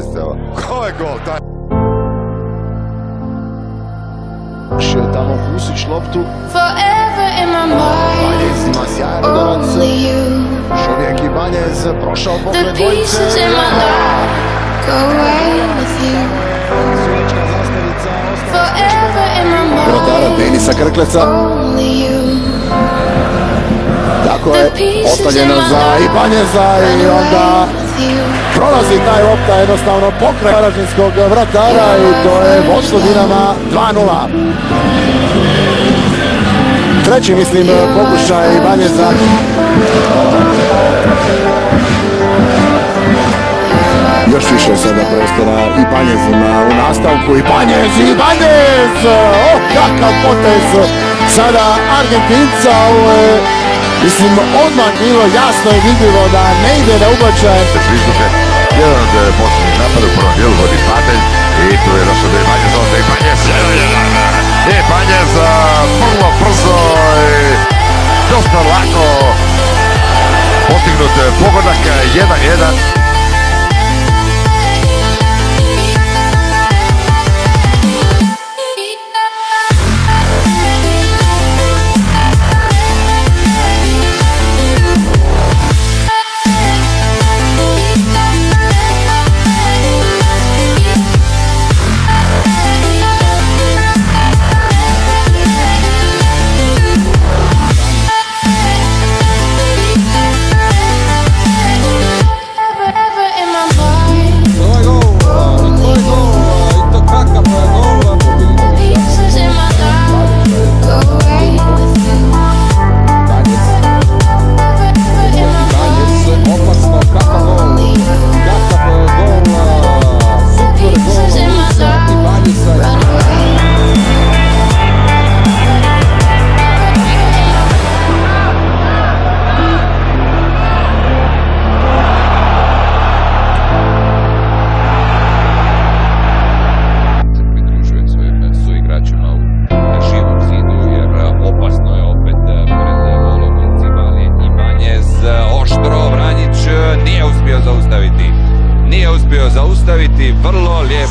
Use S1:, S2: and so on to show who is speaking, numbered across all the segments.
S1: pazite ovo. Ko je gol? Taj...
S2: Šio tamo Pusić loptu,
S3: Forever in my mind,
S2: Banjez ima sjajan udarac,
S3: only you.
S2: čovjek i Banjez prošao pokraj
S3: pieces
S2: dvojice.
S3: in my life go away with you.
S2: Sudačka zastavica ostaje
S3: Forever in my
S2: Vratara
S3: mind,
S2: Denisa Krkleca,
S3: only you.
S2: tako je,
S3: The pieces in
S2: ostavljena
S3: my
S2: za i
S3: life
S2: Banjeza i onda
S3: away with you.
S2: Prolazi taj lopta jednostavno pokraj Varaždinskog vratara i to je vodstvo Dinama 2-0. Treći mislim pokušaj Banjeza. Još više sada prostora i Banjezima u nastavku i Banjez i Banjez! Oh, kakav potez sada Argentinca, ovo mislim odmah bilo jasno i vidljivo da ne ide na ubačaj.
S1: Pristupe. Jedan od e, posljednjih napada u prvom dijelu vodi Patelj i tu je došao do Ibanjez, ovdje Ibanjez, Ibanjez e, vrlo brzo i dosta lako postignut e, pogodak 1-1.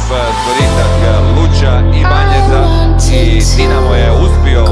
S4: Skoritak Luča i Banjeza i Dinamo je uspio